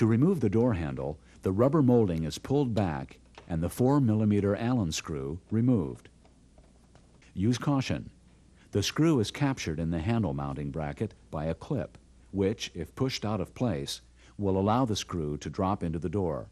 To remove the door handle, the rubber molding is pulled back and the 4mm Allen screw removed. Use caution. The screw is captured in the handle mounting bracket by a clip, which, if pushed out of place, will allow the screw to drop into the door.